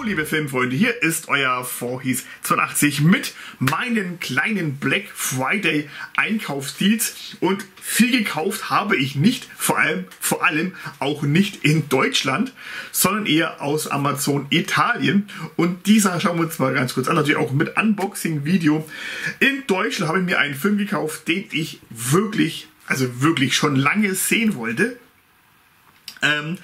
Hallo liebe Filmfreunde, hier ist euer Vorhies 82 mit meinen kleinen Black Friday Einkaufsdeals und viel gekauft habe ich nicht, vor allem, vor allem auch nicht in Deutschland, sondern eher aus Amazon Italien und dieser schauen wir uns mal ganz kurz an, natürlich auch mit Unboxing Video. In Deutschland habe ich mir einen Film gekauft, den ich wirklich, also wirklich schon lange sehen wollte. Ähm,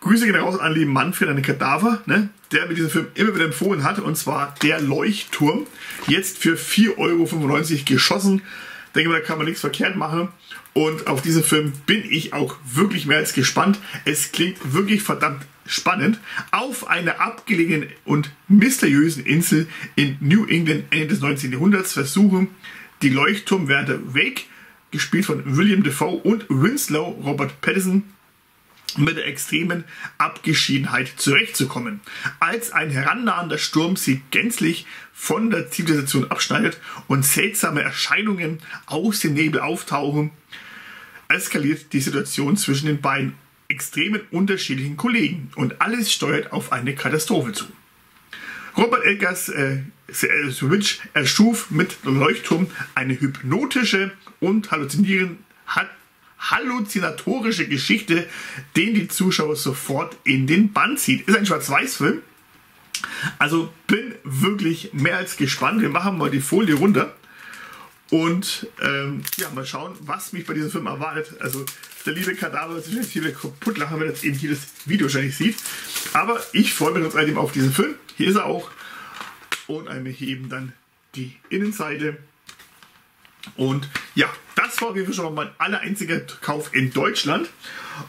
Grüße gehen raus an lieben Manfred, einen Kadaver, ne, der mir diesen Film immer wieder empfohlen hat, und zwar Der Leuchtturm. Jetzt für 4,95 Euro geschossen. Denke mal, da kann man nichts verkehrt machen. Und auf diesen Film bin ich auch wirklich mehr als gespannt. Es klingt wirklich verdammt spannend. Auf einer abgelegenen und mysteriösen Insel in New England Ende des 19. Jahrhunderts versuchen die Leuchtturmwärter Wake, gespielt von William Defoe und Winslow Robert Pattinson, mit der extremen Abgeschiedenheit zurechtzukommen. Als ein herannahender Sturm sie gänzlich von der Zivilisation abschneidet und seltsame Erscheinungen aus dem Nebel auftauchen, eskaliert die Situation zwischen den beiden extremen unterschiedlichen Kollegen und alles steuert auf eine Katastrophe zu. Robert Eggers äh, erschuf mit Leuchtturm eine hypnotische und halluzinierende halluzinatorische Geschichte, den die Zuschauer sofort in den Bann zieht. Ist ein Schwarz-Weiß-Film. Also bin wirklich mehr als gespannt. Wir machen mal die Folie runter. Und ähm, ja, mal schauen, was mich bei diesem Film erwartet. Also der liebe Kadaver wird sich viele kaputt lachen, wenn er eben hier das Video wahrscheinlich sieht. Aber ich freue mich trotzdem auf diesen Film. Hier ist er auch. Und einmal hier eben dann die Innenseite. Und ja, das war wie schon mal mein aller einziger Kauf in Deutschland.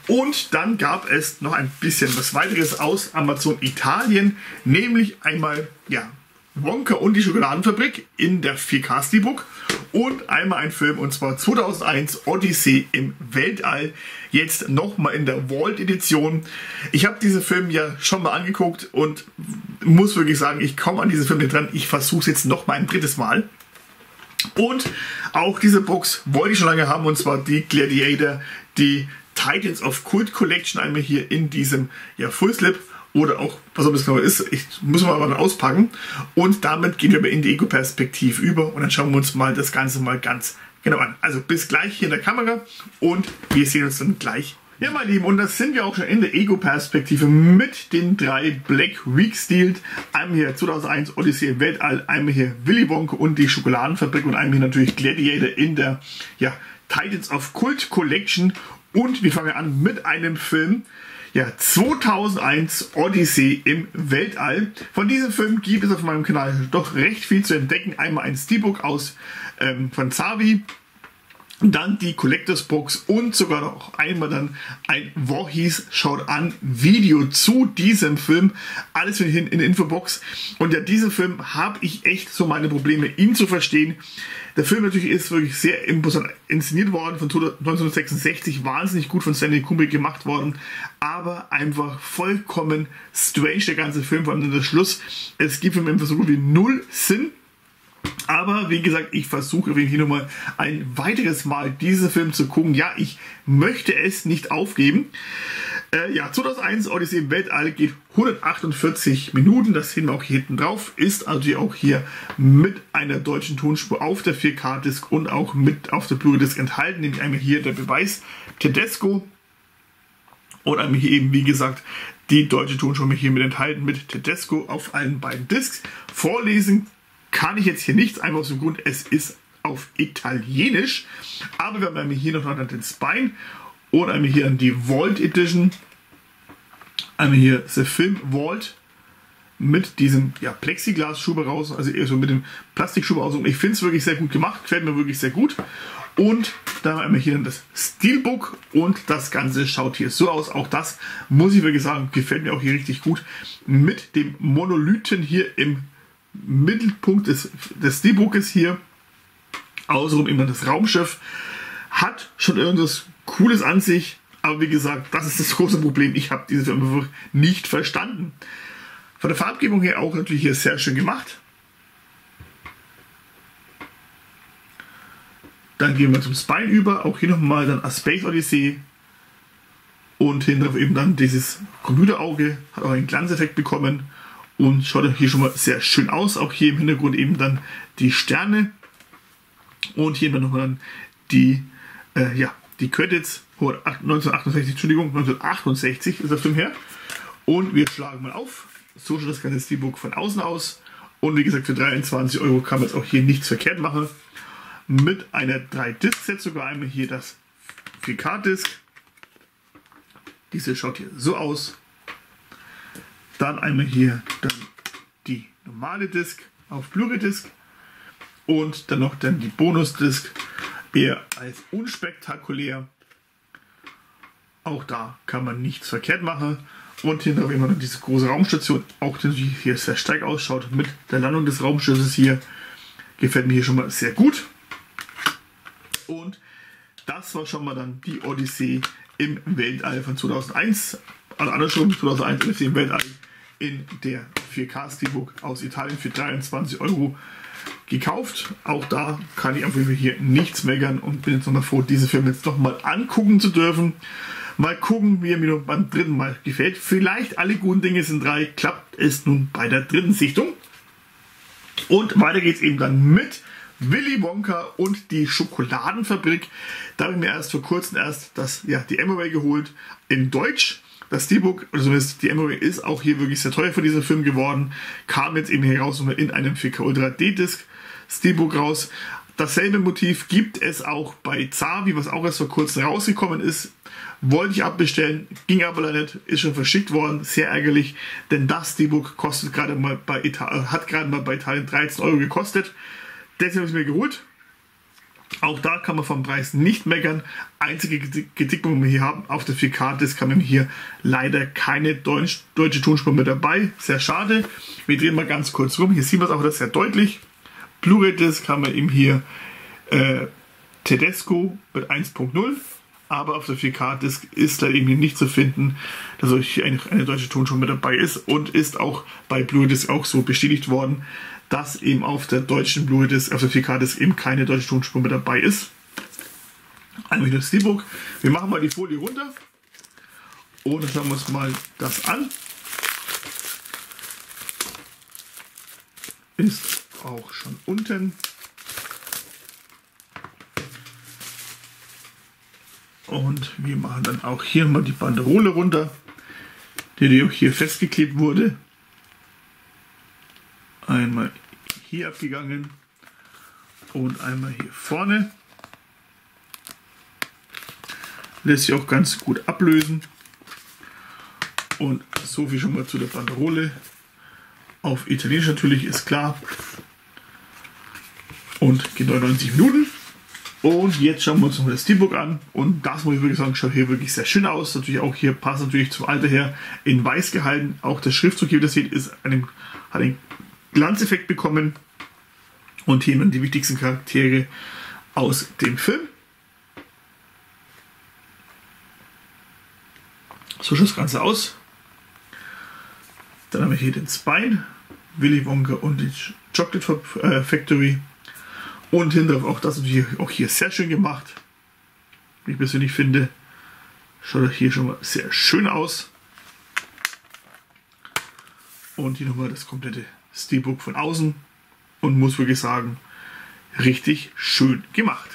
Und dann gab es noch ein bisschen was weiteres aus Amazon Italien, nämlich einmal, ja, Wonka und die Schokoladenfabrik in der 4K Steelbook und einmal ein Film und zwar 2001 Odyssey im Weltall, jetzt nochmal in der Vault Edition. Ich habe diesen Film ja schon mal angeguckt und muss wirklich sagen, ich komme an diesen Film nicht dran. Ich versuche es jetzt nochmal ein drittes Mal. Und auch diese Box wollte ich schon lange haben und zwar die Gladiator, die Titans of Cult Collection einmal hier in diesem ja, Full Slip oder auch, was auch das genau ist, ich muss mal aber auspacken und damit gehen wir in die Ego-Perspektive über und dann schauen wir uns mal das Ganze mal ganz genau an. Also bis gleich hier in der Kamera und wir sehen uns dann gleich ja, meine Lieben, und das sind wir auch schon in der Ego-Perspektive mit den drei Black Week Steals. Einmal hier 2001 Odyssey im Weltall, einmal hier Willy Wonka und die Schokoladenfabrik und einmal hier natürlich Gladiator in der ja, Titans of Cult Collection. Und wir fangen an mit einem Film, ja, 2001 Odyssey im Weltall. Von diesem Film gibt es auf meinem Kanal doch recht viel zu entdecken. Einmal ein Steelbook aus ähm, von Zavi dann die Collectors Box und sogar noch einmal dann ein Voorhees schaut an Video zu diesem Film. Alles in, in der Infobox. Und ja, diesen Film habe ich echt so meine Probleme, ihn zu verstehen. Der Film natürlich ist wirklich sehr imposant inszeniert worden von 1966, wahnsinnig gut von Stanley Kubrick gemacht worden, aber einfach vollkommen strange der ganze Film, vor allem der Schluss. Es gibt für mich so gut wie null Sinn aber wie gesagt, ich versuche hier nochmal ein weiteres Mal diesen Film zu gucken. Ja, ich möchte es nicht aufgeben. Äh, ja, 2001 Odyssey im Weltall geht 148 Minuten. Das sehen wir auch hier hinten drauf. Ist also auch hier mit einer deutschen Tonspur auf der 4K-Disc und auch mit auf der Blu-ray-Disc enthalten. Nämlich einmal hier der Beweis Tedesco und einmal hier eben, wie gesagt, die deutsche Tonspur hier mit enthalten mit Tedesco auf allen beiden Discs. Vorlesen kann ich jetzt hier nichts, einfach aus dem Grund, es ist auf Italienisch. Aber wir haben hier noch den Spine und einmal hier die Vault Edition. Einmal hier The Film Vault mit diesem ja, Plexiglas-Schuber raus, also eher so mit dem Plastikschuber aus. Und ich finde es wirklich sehr gut gemacht, gefällt mir wirklich sehr gut. Und dann haben wir hier das Steelbook und das Ganze schaut hier so aus. Auch das muss ich wirklich sagen, gefällt mir auch hier richtig gut. Mit dem Monolithen hier im Mittelpunkt des, des Steelbooks hier. Außenrum immer das Raumschiff. Hat schon irgendwas Cooles an sich. Aber wie gesagt, das ist das große Problem. Ich habe diese Film einfach nicht verstanden. Von der Farbgebung her auch natürlich hier sehr schön gemacht. Dann gehen wir zum Spine über. Auch hier nochmal dann A Space Odyssey. Und hinten drauf eben dann dieses Computerauge. Hat auch einen Glanzeffekt bekommen. Und schaut hier schon mal sehr schön aus. Auch hier im Hintergrund eben dann die Sterne und hier dann die, äh, ja, die Credits. 1968, Entschuldigung, 1968 ist der Film her. Und wir schlagen mal auf. So schaut das ganze Steelbook von außen aus. Und wie gesagt, für 23 Euro kann man jetzt auch hier nichts verkehrt machen. Mit einer 3-Disc-Set sogar einmal hier das 4K-Disc. Diese schaut hier so aus. Dann einmal hier dann die normale Disc auf Blu-ray-Disc. Und dann noch dann die Bonus-Disc eher als unspektakulär. Auch da kann man nichts verkehrt machen. Und hier haben wir noch diese große Raumstation, auch die hier sehr stark ausschaut mit der Landung des Raumschiffes hier. Gefällt mir hier schon mal sehr gut. Und das war schon mal dann die Odyssee im Weltall von 2001. Also andersrum, 2001 Odyssee im Weltall in der 4K Steelbook aus Italien für 23 Euro gekauft. Auch da kann ich auf jeden hier nichts meckern und bin jetzt nochmal froh, diese Filme jetzt nochmal angucken zu dürfen. Mal gucken, wie er mir beim dritten Mal gefällt. Vielleicht alle guten Dinge sind drei, klappt es nun bei der dritten Sichtung. Und weiter geht es eben dann mit Willy Wonka und die Schokoladenfabrik. Da habe ich mir erst vor kurzem erst das, ja, die Emaway geholt in Deutsch. Das Steelbook, oder zumindest die Emaway ist auch hier wirklich sehr teuer für diesen Film geworden. Kam jetzt eben heraus in einem 4K Ultra D-Disc Steelbook raus. Dasselbe Motiv gibt es auch bei Zavi, was auch erst vor kurzem rausgekommen ist. Wollte ich abbestellen, ging aber leider nicht, ist schon verschickt worden, sehr ärgerlich, denn das Steelbook kostet gerade mal bei Italien, hat gerade mal bei Italien 13 Euro gekostet. Deswegen habe ich es mir geholt. Auch da kann man vom Preis nicht meckern. Einzige Kritik, die wir hier haben, auf der 4K-Disc haben wir hier leider keine deutsch, deutsche Tonspur mit dabei. Sehr schade. Wir drehen mal ganz kurz rum. Hier sieht man es auch das sehr deutlich. Blu-ray-Disc haben wir eben hier äh, Tedesco mit 1.0, aber auf der 4K-Disc ist da eben nicht zu finden, dass eine, eine deutsche Tonspur mit dabei ist und ist auch bei Blu-ray-Disc auch so bestätigt worden, dass eben auf der deutschen Blu-ray-Disc, auf der 4K-Disc eben keine deutsche Tonspur mit dabei ist. Einmal das Steelbook. Wir machen mal die Folie runter und dann schauen wir uns mal das an. Ist auch schon unten. Und wir machen dann auch hier mal die Banderole runter, die auch hier festgeklebt wurde. Einmal hier abgegangen und einmal hier vorne. Lässt sich auch ganz gut ablösen. Und so viel schon mal zu der Banderole. Auf Italienisch natürlich ist klar. Und geht 99 Minuten. Und jetzt schauen wir uns noch das Steelbook an. Und das muss ich wirklich sagen, schaut hier wirklich sehr schön aus. Natürlich auch hier passt natürlich zum Alter her in weiß gehalten. Auch der Schriftzug, hier, das seht, ist einem, hat einen Glanzeffekt bekommen. Und hier dann die wichtigsten Charaktere aus dem Film. So schaut das Ganze aus. Dann haben wir hier den Spine, Willy Wonka und die Chocolate Factory. Und hinter auch das natürlich auch hier sehr schön gemacht. Wie ich persönlich finde, schaut hier schon mal sehr schön aus. Und hier nochmal das komplette Steelbook von außen. Und muss wirklich sagen, richtig schön gemacht.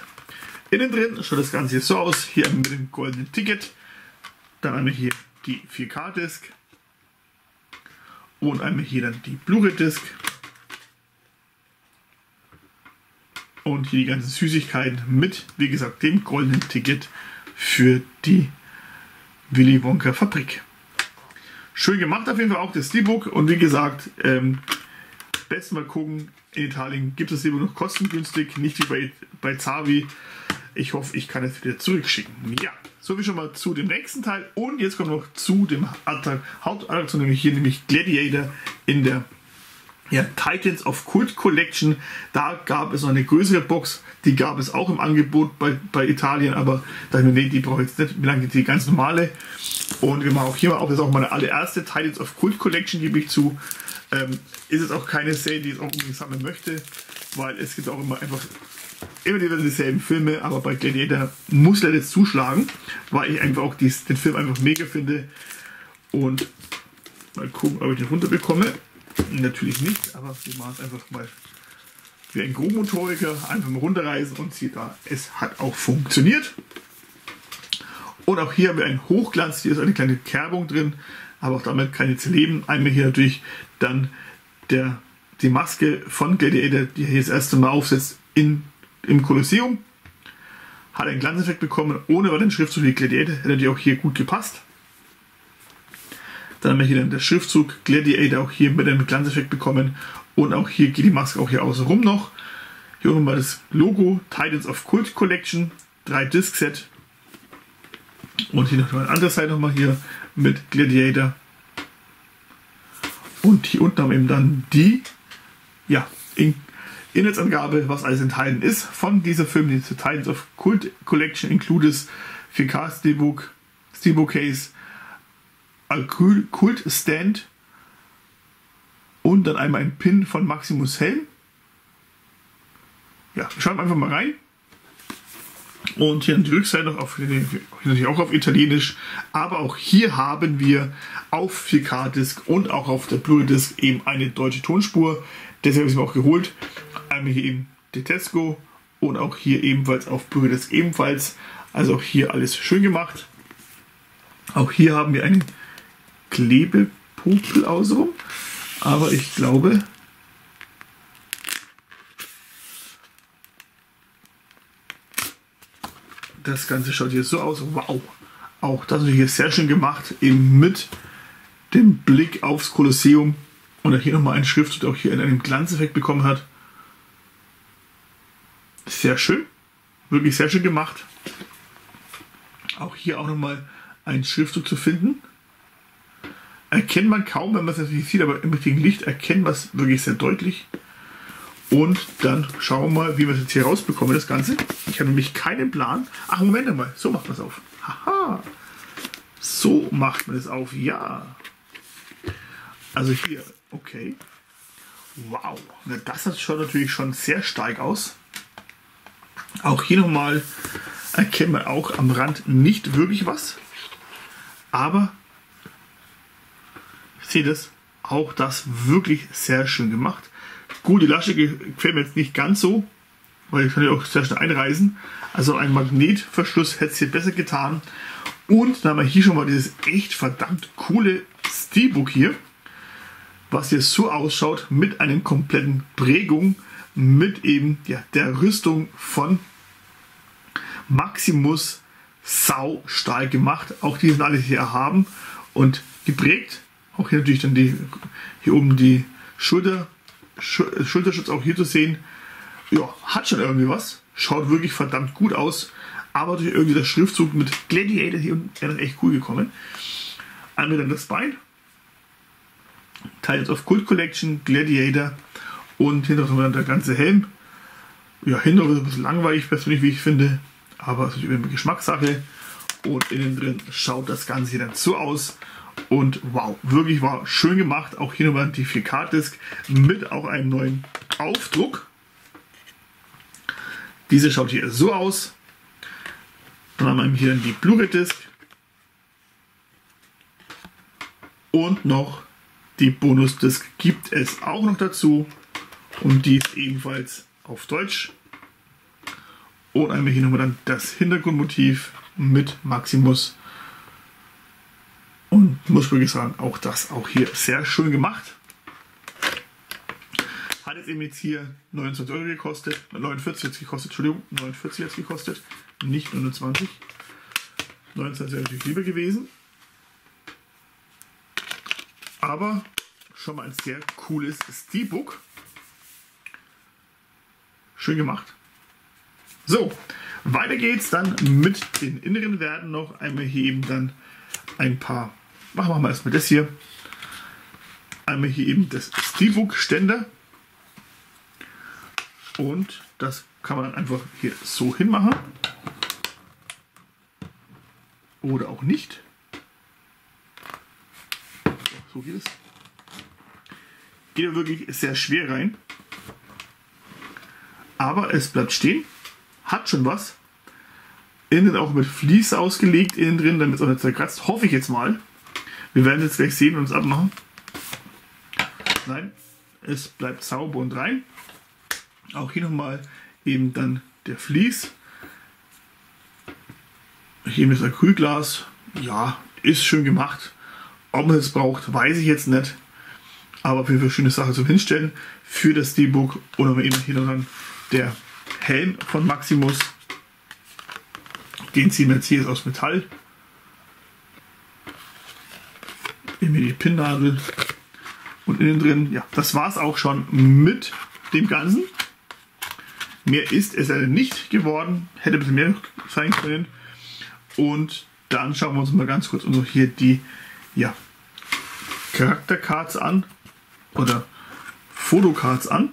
Innen drin schaut das Ganze jetzt so aus. Hier mit dem goldenen Ticket. Dann einmal hier die 4K-Disc. Und einmal hier dann die Blu-ray-Disc. Und hier die ganzen Süßigkeiten mit, wie gesagt, dem goldenen Ticket für die Willy Wonka Fabrik. Schön gemacht auf jeden Fall auch das Steelbook und wie gesagt, ähm, besten mal gucken, in Italien gibt es das Steelbook noch kostengünstig, nicht wie bei, bei Zavi. Ich hoffe, ich kann es wieder zurückschicken. Ja, so wie schon mal zu dem nächsten Teil und jetzt kommen wir noch zu dem Hauptattraktion, nämlich hier nämlich Gladiator in der ja, Titans of Cult Collection. Da gab es noch eine größere Box, die gab es auch im Angebot bei, bei Italien, aber da ich mir, nee, die brauche ich jetzt nicht, lange die ganz normale. Und wir machen auch hier auch, das ist auch meine allererste Titans of Cult Collection, gebe ich zu. Ähm, ist es auch keine Serie, die ich auch unbedingt sammeln möchte, weil es gibt auch immer einfach immer wieder dieselben Filme, aber bei Gladiator muss er jetzt zuschlagen, weil ich einfach auch dies, den Film einfach mega finde. Und mal gucken, ob ich den runterbekomme. Natürlich nicht, aber wir machen es einfach mal wie ein Grobmotoriker. Einfach mal runterreißen und sieht da, es hat auch funktioniert. Und auch hier haben wir einen Hochglanz, hier ist eine kleine Kerbung drin, aber auch damit kann jetzt leben. Einmal hier natürlich dann der, die Maske von Gladiator, die er hier das erste Mal aufsetzt in, im Kolosseum. Hat einen Glanzeffekt bekommen, ohne weil den Schriftzug wie Gladiator hätte natürlich auch hier gut gepasst. Dann haben wir hier dann der Schriftzug Gladiator auch hier mit einem Glanzeffekt bekommen und auch hier geht die Maske auch hier außen rum noch. Hier nochmal das Logo Titans of Cult Collection, 3 Disc Set. Und hier noch eine andere Seite nochmal hier mit Gladiator. Und hier unten haben wir eben dann die ja, in Inhaltsangabe, was alles enthalten ist von dieser Film, die Titans of Cult Collection includes 4K Steelbook, Steelbook Case, Kult Stand und dann einmal ein Pin von Maximus Helm. Ja, schauen wir einfach mal rein. Und hier an die Rückseite noch auf, natürlich auch auf Italienisch. Aber auch hier haben wir auf 4K-Disc und auch auf der Blu-ray-Disc eben eine deutsche Tonspur. Deshalb ist mir auch geholt. Einmal hier eben Detesco und auch hier ebenfalls auf Blu-ray-Disc ebenfalls. Also auch hier alles schön gemacht. Auch hier haben wir einen Klebepopel außenrum. Aber ich glaube, das Ganze schaut hier so aus. Wow! Auch das ist hier sehr schön gemacht, eben mit dem Blick aufs Kolosseum. Und hier nochmal ein Schriftzug, auch hier in einem Glanzeffekt bekommen hat. Sehr schön. Wirklich sehr schön gemacht. Auch hier auch nochmal ein Schriftzug zu finden erkennt man kaum, wenn man es natürlich sieht, aber im richtigen Licht erkennt man es wirklich sehr deutlich. Und dann schauen wir mal, wie wir es jetzt hier rausbekommen, das Ganze. Ich habe nämlich keinen Plan. Ach, Moment mal, so macht man es auf. Haha. So macht man es auf, ja. Also hier, okay. Wow, Na, das schaut natürlich schon sehr stark aus. Auch hier nochmal erkennt man auch am Rand nicht wirklich was. Aber seht es, auch das wirklich sehr schön gemacht. Gut, die Lasche gefällt mir jetzt nicht ganz so, weil ich kann ja auch sehr schnell einreisen. Also ein Magnetverschluss hätte es hier besser getan. Und dann haben wir hier schon mal dieses echt verdammt coole Steelbook hier, was hier so ausschaut mit einem kompletten Prägung, mit eben ja, der Rüstung von Maximus sau stark gemacht. Auch die sind alle hier haben und geprägt auch hier natürlich dann die, hier oben die Schulter, Schulterschutz auch hier zu sehen. Ja, hat schon irgendwie was. Schaut wirklich verdammt gut aus. Aber durch irgendwie der Schriftzug mit Gladiator hier unten wäre echt cool gekommen. Einmal dann das Bein. Titans of Cult Collection, Gladiator und wir dann der ganze Helm. Ja, hinterher ist ein bisschen langweilig, persönlich, wie ich finde. Aber es ist über eine Geschmackssache. Und innen drin schaut das Ganze hier dann so aus. Und wow, wirklich war schön gemacht. Auch hier nochmal die 4K-Disc mit auch einem neuen Aufdruck. Diese schaut hier so aus. Dann haben wir hier die Blu-ray-Disc. Und noch die Bonus-Disc gibt es auch noch dazu. Und die ist ebenfalls auf Deutsch. Und einmal hier nochmal dann das Hintergrundmotiv mit Maximus muss wirklich sagen, auch das auch hier sehr schön gemacht. Hat jetzt eben jetzt hier 29 Euro gekostet, 49 jetzt gekostet, Entschuldigung, 49 jetzt gekostet, nicht 29. 29 wäre natürlich lieber gewesen. Aber schon mal ein sehr cooles Steelbook. Schön gemacht. So, weiter geht's dann mit den inneren Werten noch. Einmal hier eben dann ein paar Machen wir mal erstmal das hier. Einmal hier eben das Steelbook-Ständer. Und das kann man dann einfach hier so hinmachen. Oder auch nicht. So geht es. Geht wirklich sehr schwer rein. Aber es bleibt stehen. Hat schon was. Innen auch mit Vlies ausgelegt, innen drin, damit es auch nicht zerkratzt. Hoffe ich jetzt mal. Wir werden jetzt gleich sehen und uns abmachen. Nein, es bleibt sauber und rein. Auch hier nochmal eben dann der Vlies. Hier das Acrylglas. Ja, ist schön gemacht. Ob man es braucht, weiß ich jetzt nicht. Aber jeden Fall schöne Sache zum Hinstellen für das. Und aber eben hier noch dann der Helm von Maximus. Den ziehen wir jetzt hier aus Metall. Hier die Pinnnadel. Und innen drin, ja, das war es auch schon mit dem Ganzen. Mehr ist es nicht geworden. Hätte ein bisschen mehr sein können. Und dann schauen wir uns mal ganz kurz unsere hier die ja, Charaktercards an. Oder Fotocards an.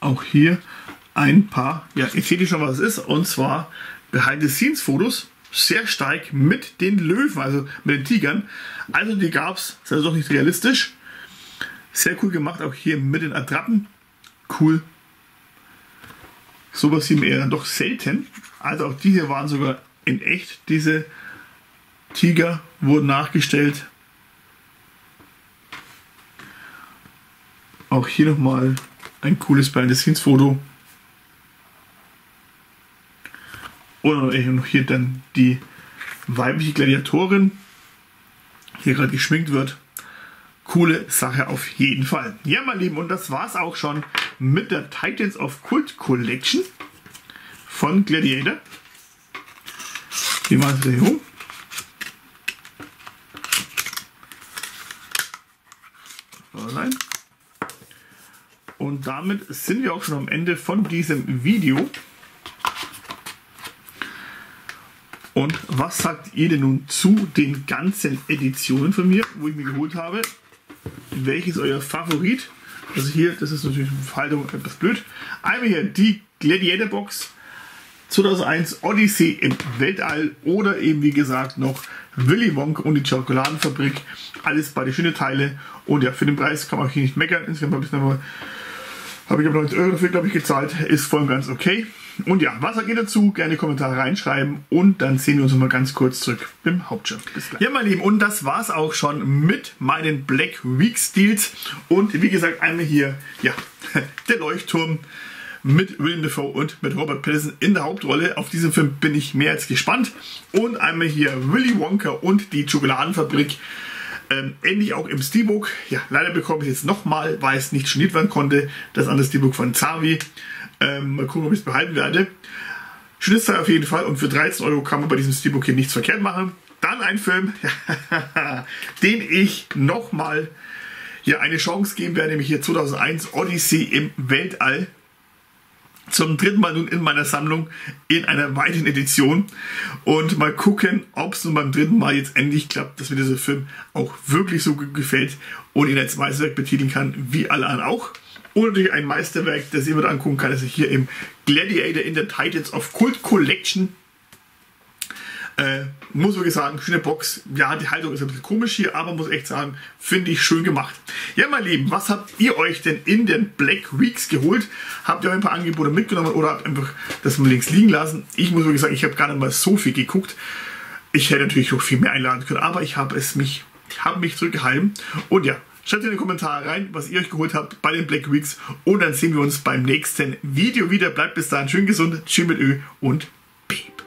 Auch hier ein paar, ja, ich sehe schon, was es ist. Und zwar Behind-the-Scenes-Fotos sehr stark mit den Löwen, also mit den Tigern. Also die gab es, ist also doch nicht realistisch. Sehr cool gemacht, auch hier mit den Attrappen. Cool. Sowas sieht man eher dann doch selten. Also auch die hier waren sogar in echt. Diese Tiger wurden nachgestellt. Auch hier nochmal ein cooles Behind-the-Scenes-Foto. Und noch hier dann die weibliche Gladiatorin, hier gerade geschminkt wird. Coole Sache auf jeden Fall. Ja, mein Lieben, und das war's auch schon mit der Titans of Cult Collection von Gladiator. Die machen hier um. Und damit sind wir auch schon am Ende von diesem Video. Und was sagt ihr denn nun zu den ganzen Editionen von mir, wo ich mir geholt habe? Welches euer Favorit? Also hier, das ist natürlich eine Verhaltung etwas blöd. Einmal hier die Gladiator Box 2001 Odyssey im Weltall oder eben wie gesagt noch Willy Wonka und die Schokoladenfabrik. Alles beide schöne Teile und ja, für den Preis kann man hier nicht meckern. Insgesamt habe ich habe ich aber 90 Euro dafür, glaube ich, gezahlt. Ist voll und ganz okay. Und ja, was ihr dazu? Gerne Kommentare reinschreiben und dann sehen wir uns mal ganz kurz zurück im Hauptschirm. Bis gleich. Ja, meine Lieben, und das war's auch schon mit meinen Black Week Steals. Und wie gesagt, einmal hier, ja, der Leuchtturm mit Willem Dafoe und mit Robert Pattinson in der Hauptrolle. Auf diesen Film bin ich mehr als gespannt. Und einmal hier Willy Wonka und die Schokoladenfabrik. Ähm, ähnlich auch im Steelbook. Ja, leider bekomme ich es jetzt nochmal, weil es nicht storniert werden konnte. Das andere Steelbook von Zavi. Ähm, mal gucken, ob ich es behalten werde. Schönes Teil auf jeden Fall und für 13 Euro kann man bei diesem Steelbook hier nichts verkehrt machen. Dann ein Film, den ich nochmal ja, eine Chance geben werde, nämlich hier 2001 Odyssey im Weltall. Zum dritten Mal nun in meiner Sammlung in einer weiteren Edition. Und mal gucken, ob es nun beim dritten Mal jetzt endlich klappt, dass mir dieser Film auch wirklich so gefällt und ihn als Meisterwerk betiteln kann, wie alle anderen auch. Und natürlich ein Meisterwerk, das ihr mir angucken kann, das ich hier im Gladiator in der Titans of Cult Collection äh, muss wirklich sagen, schöne Box. Ja, die Haltung ist ein bisschen komisch hier, aber muss echt sagen, finde ich schön gemacht. Ja, mein Lieben, was habt ihr euch denn in den Black Weeks geholt? Habt ihr euch ein paar Angebote mitgenommen oder habt einfach das mal links liegen lassen? Ich muss wirklich sagen, ich habe gar nicht mal so viel geguckt. Ich hätte natürlich noch viel mehr einladen können, aber ich habe es mich, ich habe mich zurückgehalten. Und ja, Schreibt in die Kommentare rein, was ihr euch geholt habt bei den Black Weeks. Und dann sehen wir uns beim nächsten Video wieder. Bleibt bis dahin schön gesund. Tschüss mit Ö und Piep.